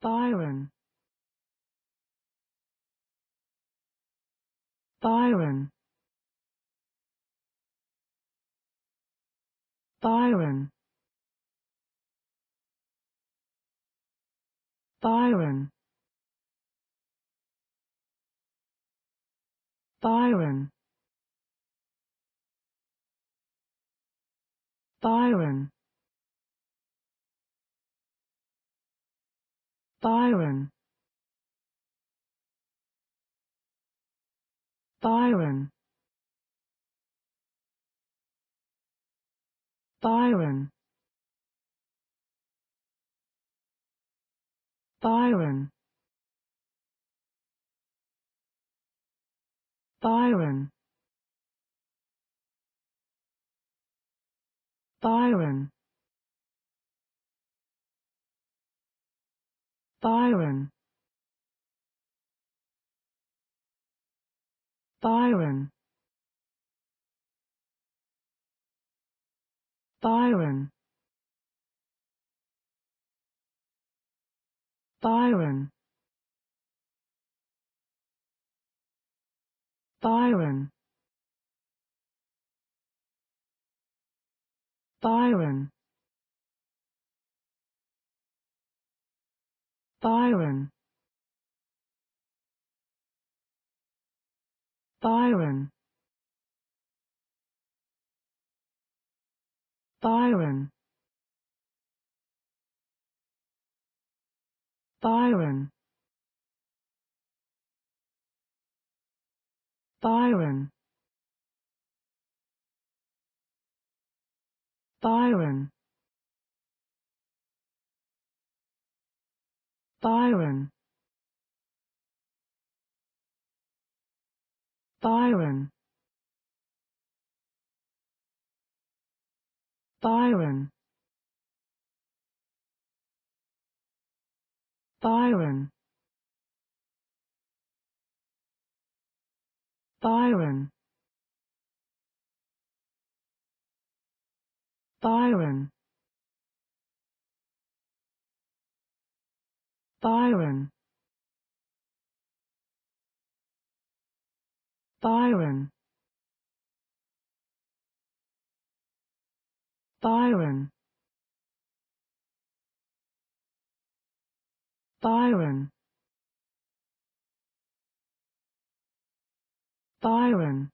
Byron. Byron. Byron. Byron. Byron. Byron Byron. Byron. Byron. Byron. Byron. Byron Byron. Byron. Byron. Byron. Byron. Byron Byron. Byron. Byron. Byron. Byron. Byron Byron. Byron. Byron. Byron. Byron. Byron Byron. Byron. Byron. Byron. Byron